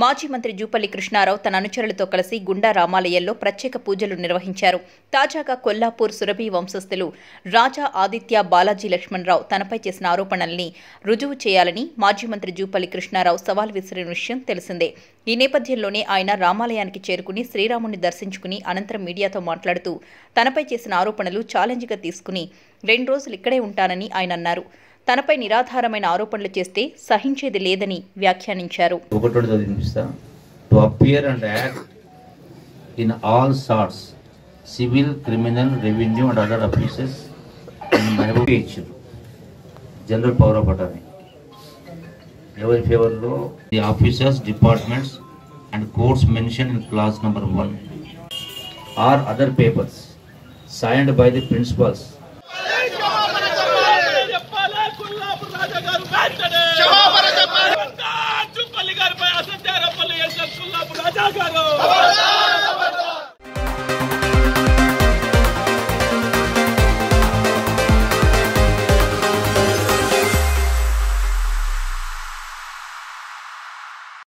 మాజీ మంత్రి జూపల్లి కృష్ణారావు తన అనుచరులతో కలిసి గుండా రామాలయంలో ప్రత్యేక పూజలు నిర్వహించారు. తాజాగా కొల్లాపూర్ సురభి వంశస్థులు రాజా ఆదిత్య బాలాజీ లక్ష్మణరావు తనపై చేసిన ఆరోపణల్ని రుజువు చేయాలని మాజీ మంత్రి జూపల్లి కృష్ణారావు సవాల్ విసిరిన విషయం తెలిసిందే. ఈ నేపథ్యంలోనే ఆయన రామాలయానికి చేరుకుని శ్రీరాముని దర్శించుకుని అనంతరం మీడియాతో మాట్లాడుతూ తనపై చేసిన ఆరోపణలు ఛాలెంజ్గా తీసుకుని రెండు రోజులు ఇక్కడే ఉంటానని ఆయన అన్నారు. తనపై నిరాధారమైన ఆరోపణలు చేస్తే సహించేది లేదని వ్యాఖ్యానించారు. To appear and act in all sorts civil criminal revenue and other offices in ఇచ్చారు జనరల్ పవర్ ఆఫ్ అటార్నీ ఎవరి ఫేవర్లో the officers departments and courts mention in class number one or other papers signed by the principals खड़ा करो